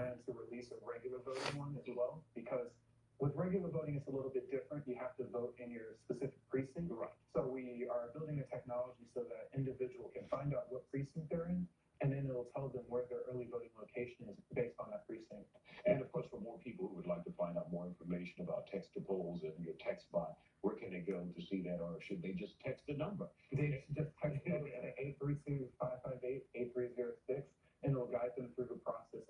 plans to release a regular voting one as well, because with regular voting, it's a little bit different. You have to vote in your specific precinct. Right. So we are building a technology so that individual can find out what precinct they're in, and then it'll tell them where their early voting location is based on that precinct. And of course, for more people who would like to find out more information about text to polls and your text bot, where can they go to see that, or should they just text the number? They just text eight three two five five eight eight three zero six, and it'll guide them through the process.